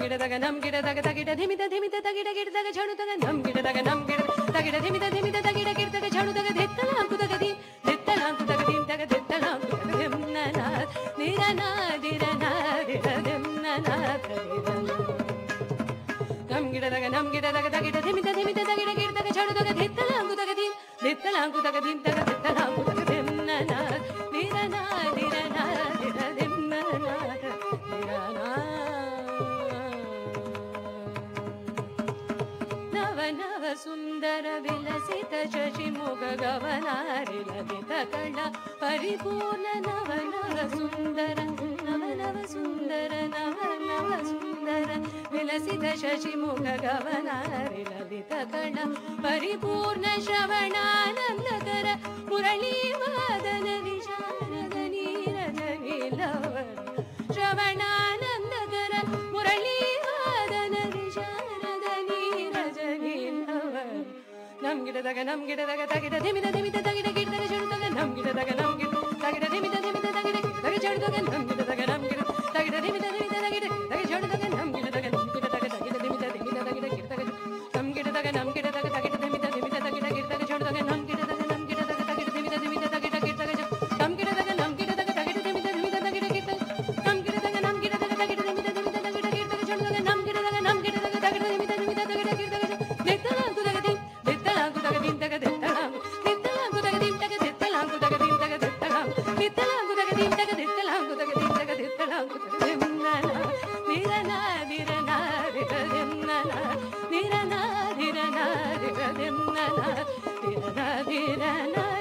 ಗಿಡದಾಗ ನಮ್ ಗಿಡದಾಗ ತಗಿಡ ಧಿಮಿದ ಧಿಮಿದ ತಗಿಡ ಗಿಡದಾಗ ಝಣುದಾಗ ನಮ್ ಗಿಡದಾಗ ನಮ್ ಗಿಡ ತಗಿಡ ಧಿಮಿದ ಧಿಮಿದ ತಗಿಡ ಗಿಡದಾಗ ಝಣುದಾಗ ಧೆತ್ತಲ ಅಂಕುದಾಗ ದಿ ಧೆತ್ತಲ ಅಂಕುದಾಗ ದಿಂದಾಗ ಧೆತ್ತಲ ಅಂಕುದಾಗ ಧೆಮ್ನನ ನಿರನ ದಿರನ ದಿರ ಧೆಮ್ನನ ನಮ್ ಗಿಡದಾಗ ನಮ್ ಗಿಡದಾಗ ತಗಿಡ ಧಿಮಿದ ಧಿಮಿದ ತಗಿಡ ಗಿಡದಾಗ ಝಣುದಾಗ ಧೆತ್ತಲ ಅಂಕುದಾಗ ದಿ ಧೆತ್ತಲ ಅಂಕುದಾಗ ದಿಂದಾಗ विलसित शशि मोग गव नार लगितकण हरि नव नव सुन्दर नव नव सुन्दर नव नव सुन्दर विलसित शशि मोग गव नारि लवितकण हरिपूर्ण श्रवणा नगर पुरळिमा 기 다가 남기다 다가 다기다 데미다 데미다 다기다 기다 다가 저리 다가 남기다 다가 남기다 다기다 데미다 데미다 다기다 다가 저리 다가 남기다 다가 남기다 다기다 데미다 데미다 다기다 다가 저리 다가 남기다 다가 남기다 다가 다기다 데미다 데미다 다기다 기다 다가 남기다 다가 남기다 다가 다기다 데미다 데미다 다기다 기다 다가 저리 다가 남기다 다가 남기다 다가 다기다 데미다 데미다 다기다 기다 다가 남기다 다가 남기다 다가 다기다 데미다 데미다 다기다 기다 남기다 다가 남기다 다가 다기다 데미다 데미다 다기다 기다 다가 저리 다가 남기다 다가 남기다 다가 다기다 데미다 na na na na